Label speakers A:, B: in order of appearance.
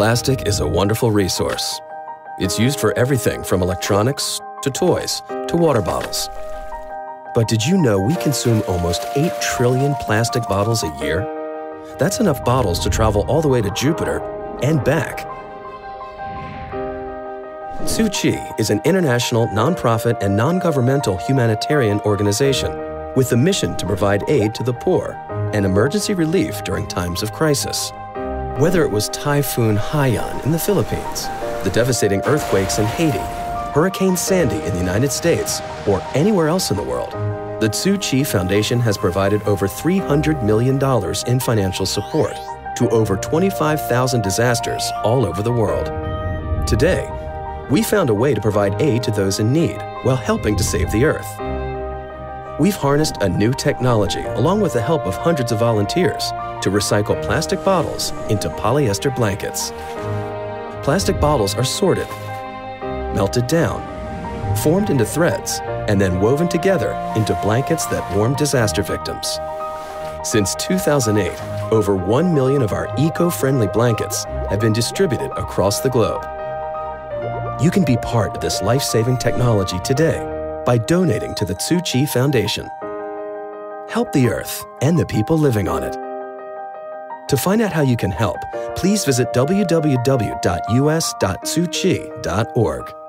A: Plastic is a wonderful resource. It's used for everything from electronics to toys to water bottles. But did you know we consume almost 8 trillion plastic bottles a year? That's enough bottles to travel all the way to Jupiter and back. Tzu Chi is an international nonprofit and non-governmental humanitarian organization with a mission to provide aid to the poor and emergency relief during times of crisis. Whether it was Typhoon Haiyan in the Philippines, the devastating earthquakes in Haiti, Hurricane Sandy in the United States, or anywhere else in the world, the Tzu Chi Foundation has provided over $300 million in financial support to over 25,000 disasters all over the world. Today, we found a way to provide aid to those in need while helping to save the Earth. We've harnessed a new technology along with the help of hundreds of volunteers to recycle plastic bottles into polyester blankets. Plastic bottles are sorted, melted down, formed into threads, and then woven together into blankets that warm disaster victims. Since 2008, over 1 million of our eco-friendly blankets have been distributed across the globe. You can be part of this life-saving technology today by donating to the Tzu Chi Foundation. Help the Earth and the people living on it. To find out how you can help, please visit www.us.tzuchi.org.